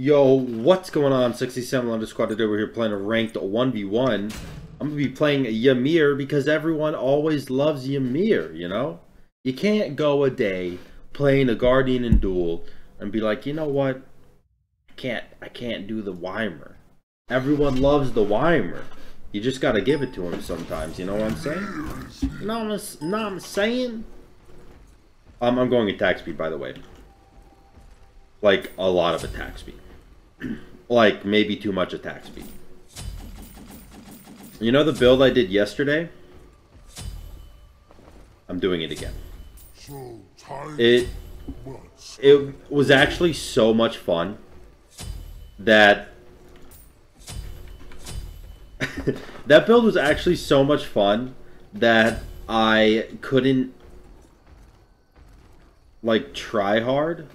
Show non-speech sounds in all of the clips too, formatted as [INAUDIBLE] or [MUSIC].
Yo, what's going on? 67 underscore today. We're here playing a ranked 1v1. I'm going to be playing a Ymir because everyone always loves Ymir, you know? You can't go a day playing a Guardian in duel and be like, you know what? I can't I can't do the Ymir. Everyone loves the Ymir. You just gotta give it to him sometimes, you know what I'm saying? What I'm, what I'm saying? Um, I'm going attack speed, by the way. Like, a lot of attack speed. [CLEARS THROAT] like, maybe too much attack speed. You know the build I did yesterday? I'm doing it again. It, it was actually so much fun that [LAUGHS] that build was actually so much fun that I couldn't like try hard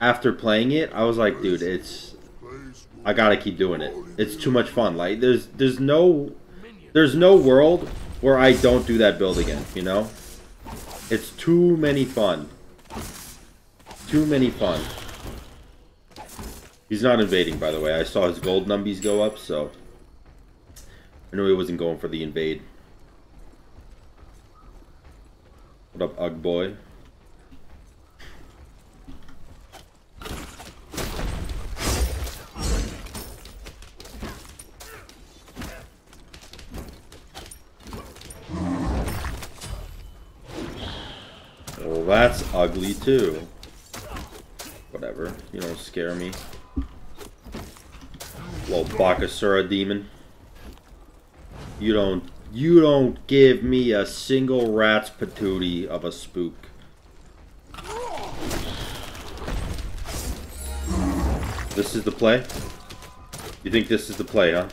after playing it. I was like, dude, it's I gotta keep doing it. It's too much fun. Like there's there's no there's no world where I don't do that build again, you know? It's too many fun. Too many fun. He's not invading, by the way. I saw his gold numbies go up, so... I knew he wasn't going for the invade. What up, Ugg boy? Well, that's ugly too. Whatever. You don't scare me. Little Bakasura demon. You don't you don't give me a single rat's patootie of a spook. This is the play? You think this is the play, huh?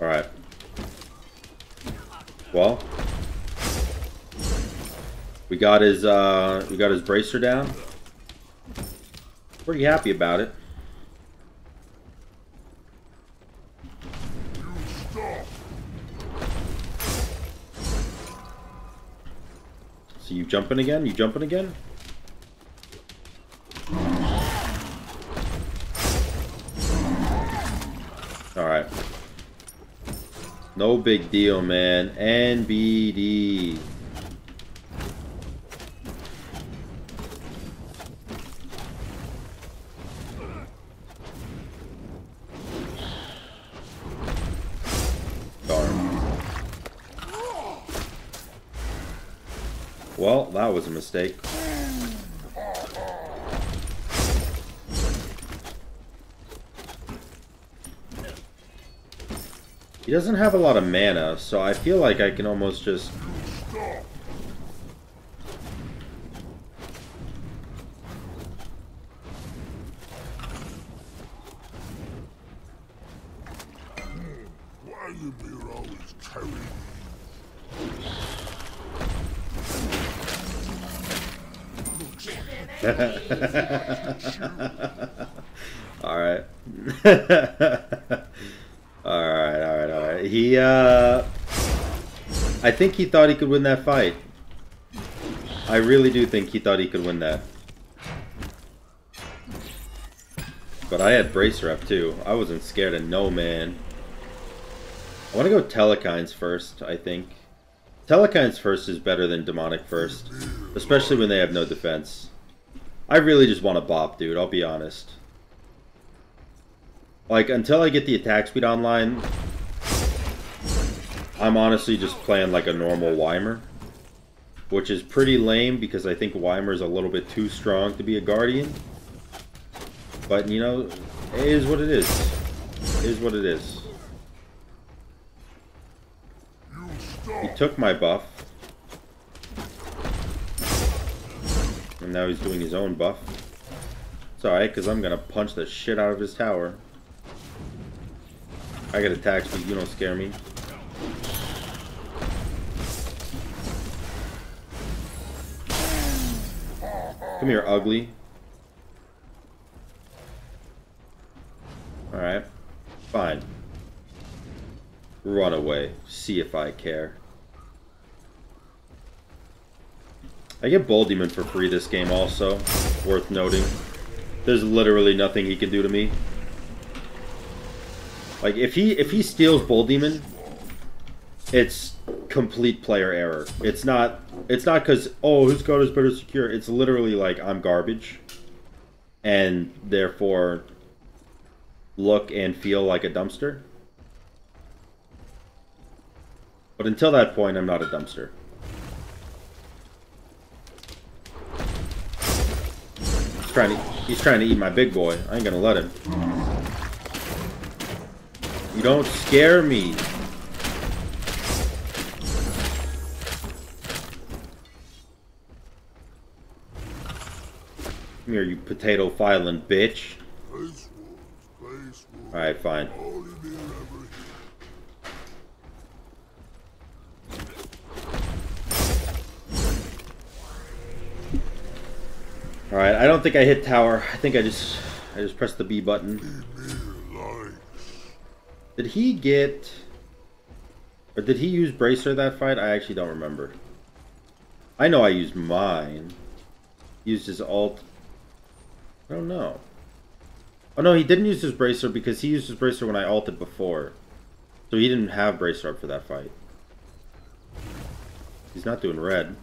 Alright. Well. We got his uh we got his bracer down. Pretty happy about it. So you jumping again? You jumping again? Alright. No big deal, man. NBD. Mistake. He doesn't have a lot of mana, so I feel like I can almost just... Why you be always carrying [LAUGHS] alright. [LAUGHS] alright, alright, alright. He, uh... I think he thought he could win that fight. I really do think he thought he could win that. But I had Bracer up too. I wasn't scared of no man. I want to go Telkhines first, I think. Telkhines first is better than Demonic first. Especially when they have no defense. I really just want to bop, dude, I'll be honest. Like, until I get the attack speed online, I'm honestly just playing like a normal Ymir. Which is pretty lame because I think Ymir is a little bit too strong to be a Guardian. But, you know, it is what it is. It is what it is. He took my buff. And now he's doing his own buff. It's alright, because I'm going to punch the shit out of his tower. I get attack but you don't scare me. Come here, ugly. Alright. Fine. Run away. See if I care. I get Bull Demon for free this game also. Worth noting. There's literally nothing he can do to me. Like if he if he steals Bull Demon, it's complete player error. It's not it's not cause oh his card is better secure. It's literally like I'm garbage. And therefore look and feel like a dumpster. But until that point I'm not a dumpster. He's trying to he's trying to eat my big boy. I ain't gonna let him. You don't scare me. Come here, you potato filing bitch. Face wounds, face wounds. Alright, fine. Alright, I don't think I hit tower. I think I just I just pressed the B button. Did he get or did he use bracer that fight? I actually don't remember. I know I used mine. Used his alt. I don't know. Oh no, he didn't use his bracer because he used his bracer when I alted before. So he didn't have bracer up for that fight. He's not doing red.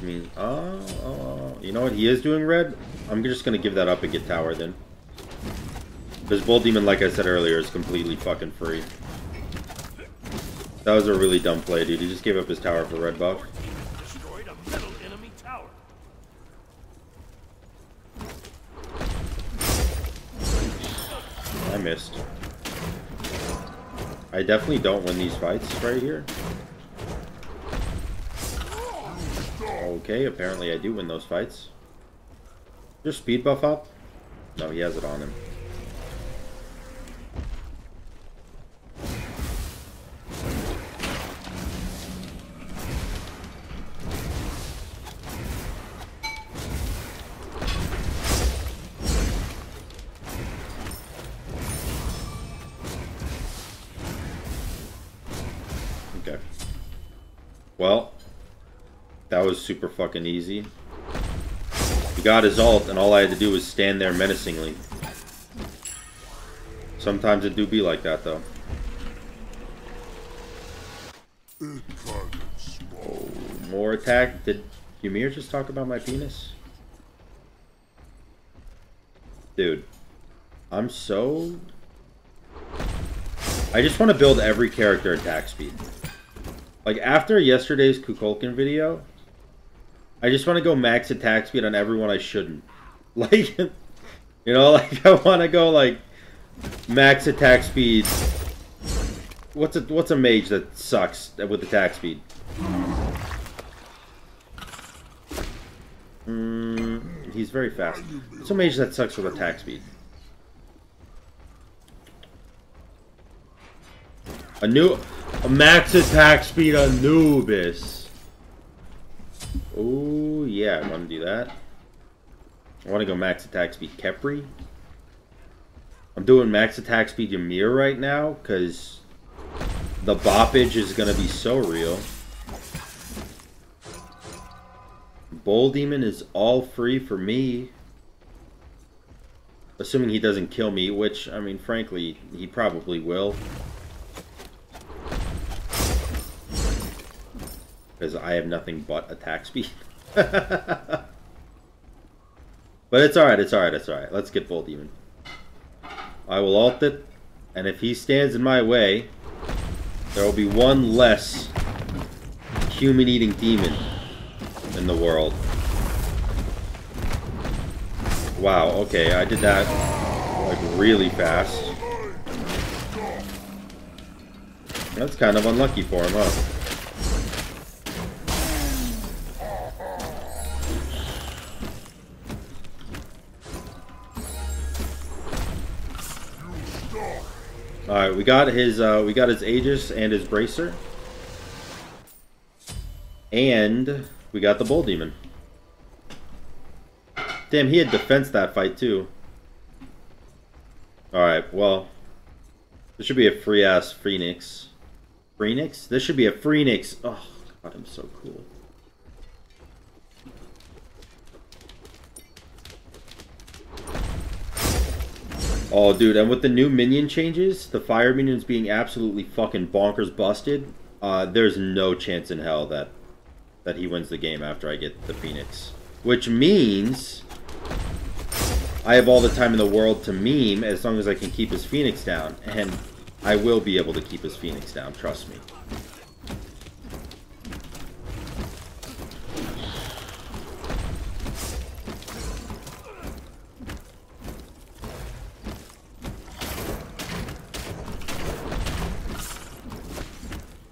Which means, oh, oh, you know what? He is doing red. I'm just gonna give that up and get tower then. This Bull Demon, like I said earlier, is completely fucking free. That was a really dumb play, dude. He just gave up his tower for red buff. I missed. I definitely don't win these fights right here. Okay, apparently I do win those fights. Your speed buff up? No, he has it on him. Okay. Well, that was super fucking easy. He got his ult, and all I had to do was stand there menacingly. Sometimes it do be like that, though. Small. More attack. Did Ymir just talk about my penis? Dude, I'm so... I just want to build every character attack speed. Like, after yesterday's Kukulkan video, I just want to go max attack speed on everyone I shouldn't. [LAUGHS] Like, you know, like, I want to go, like, max attack speed. What's a, what's a mage that sucks with attack speed? Mm, he's very fast. What's a mage that sucks with attack speed? A new... A max attack speed Anubis. Oh, yeah, I want to do that. I want to go max attack speed Khepri. I'm doing max attack speed Ymir right now, because the boppage is going to be so real. Bull Demon is all free for me. Assuming he doesn't kill me, which, I mean, frankly, he probably will. Because I have nothing but attack speed. [LAUGHS] but it's alright, it's alright, it's alright. Let's get Bull Demon. I will alt it, and if he stands in my way, there will be one less human-eating demon in the world. Wow, okay, I did that like really fast. That's kind of unlucky for him, huh? Alright, we got his uh, we got his Aegis and his Bracer. And we got the Bull Demon. Damn, he had defense that fight too. Alright, well. This should be a free ass Phoenix. Phoenix? This should be a Phoenix. Oh, God, I'm so cool. Oh, dude, and with the new minion changes, the fire minions being absolutely fucking bonkers busted, uh, there's no chance in hell that that he wins the game after I get the Phoenix. Which means I have all the time in the world to meme as long as I can keep his Phoenix down. And I will be able to keep his Phoenix down, trust me.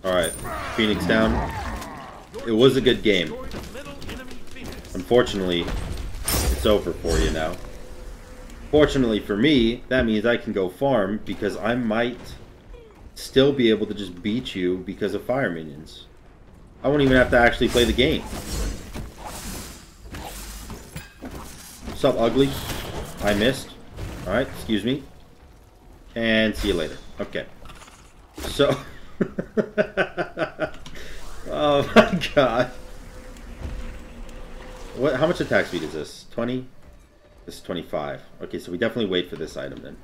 Alright, Phoenix down. It was a good game. Unfortunately, it's over for you now. Fortunately for me, that means I can go farm because I might still be able to just beat you because of fire minions. I won't even have to actually play the game. Up, ugly? I missed. Alright, excuse me. And see you later. Okay. So... [LAUGHS] [LAUGHS] oh my god. What? How much attack speed is this? 20? This is 25. Okay, so we definitely wait for this item then.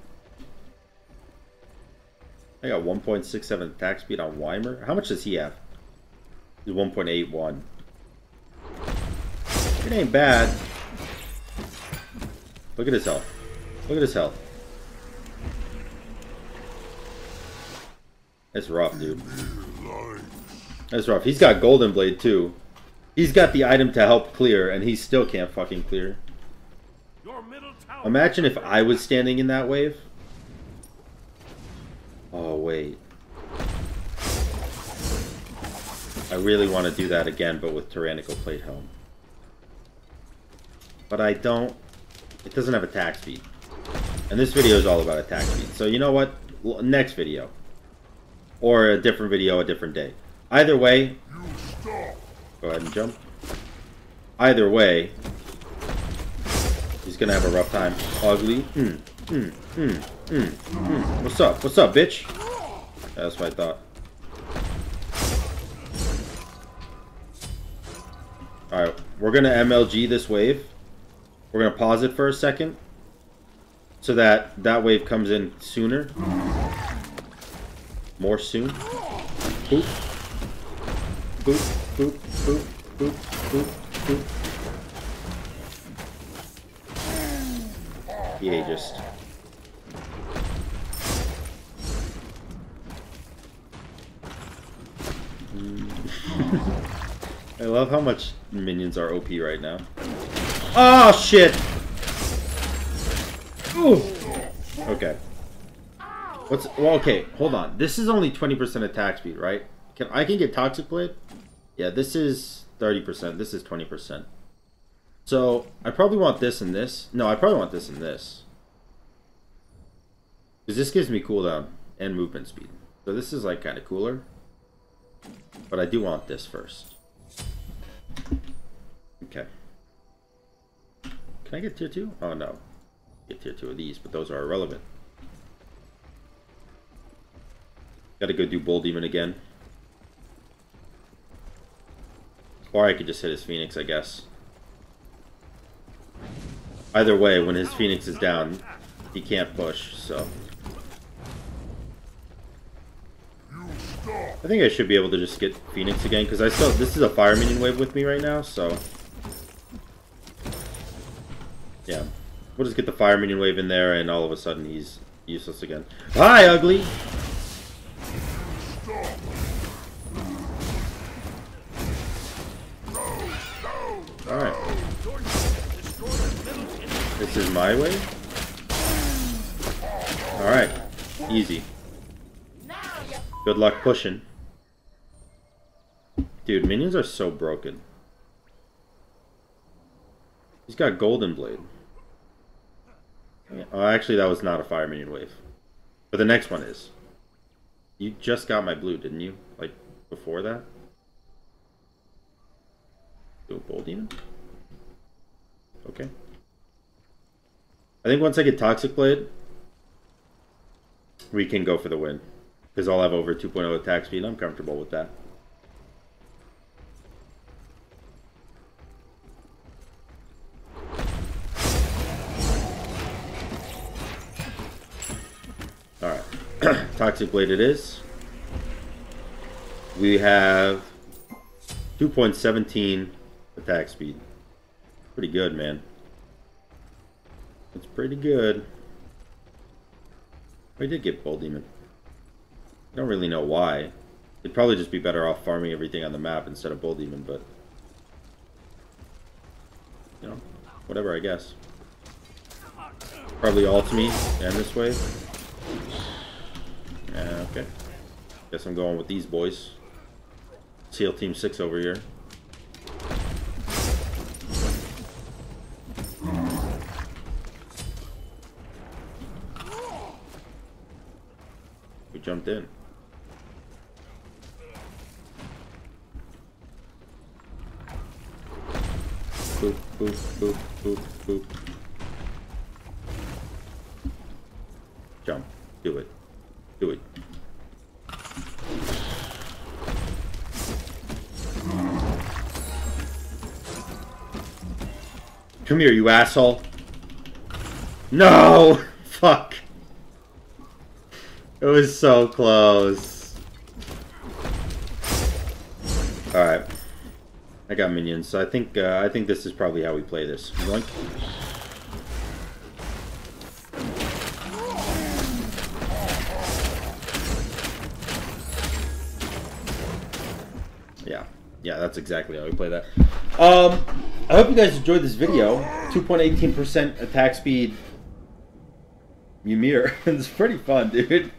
I got 1.67 attack speed on Ymir. How much does he have? He's 1.81. It ain't bad. Look at his health. Look at his health. That's rough, dude. That's rough. He's got Golden Blade too. He's got the item to help clear, and he still can't fucking clear. Imagine if I was standing in that wave. Oh, wait. I really want to do that again, but with Tyrannical Plate Helm. But I don't... It doesn't have attack speed. And this video is all about attack speed. So you know what? L- Next video. Or a different video, a different day. Either way... Go ahead and jump. Either way, he's gonna have a rough time. Ugly. Hmm. Hmm. Hmm. Hmm. Hmm. What's up? What's up, bitch? That's what I thought. Alright, we're gonna MLG this wave. We're gonna pause it for a second. So that that wave comes in sooner. More soon. Boop. Boop, boop, boop, boop, boop, boop. Yeah, just. [LAUGHS] I love how much minions are OP right now. Oh shit! Ooh. Okay. What's well? Okay, hold on. This is only twenty percent attack speed, right? Can I can get toxic blade? Yeah, this is thirty percent. This is twenty percent. So I probably want this and this. No, I probably want this and this. Because this gives me cooldown and movement speed. So this is like kind of cooler. But I do want this first. Okay. Can I get tier 2? Oh no. Get tier 2 of these, but those are irrelevant. Gotta go do Bull Demon again. Or I could just hit his Phoenix, I guess. Either way, when his Phoenix is down, he can't push, so... I think I should be able to just get Phoenix again, because I still... This is a Fire Minion wave with me right now, so... Yeah. We'll just get the Fire Minion wave in there, and all of a sudden he's useless again. Hi, Ugly! This is my way? Alright. Easy. Good luck pushing. Dude, minions are so broken. He's got Golden Blade. Oh, actually, that was not a Fire Minion wave. But the next one is. You just got my blue, didn't you? Like, before that? Do a Demon? Okay. I think once I get Toxic Blade, we can go for the win. Because I'll have over 2.0 attack speed. I'm comfortable with that. Alright. [CLEARS THROAT] Toxic Blade it is. We have 2.17 attack speed. Pretty good, man. It's pretty good. I did get Bull Demon. I don't really know why. It'd probably just be better off farming everything on the map instead of Bull Demon, but... You know, whatever, I guess. Probably ult me and this way. Yeah, okay. Guess I'm going with these boys. SEAL Team 6 over here. Jumped in. Boop, boop, boop, boop, boop. Jump. Do it. Do it. Come here, you asshole. No! [LAUGHS] Fuck. It was so close. Alright. I got minions, so I think uh, I think this is probably how we play this. Yoink. Yeah, yeah, that's exactly how we play that. Um, I hope you guys enjoyed this video. 2.18% attack speed Ymir. [LAUGHS] it's pretty fun, dude.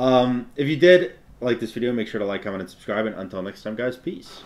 Um, if you did like this video, make sure to like, comment, and subscribe. And until next time, guys, peace.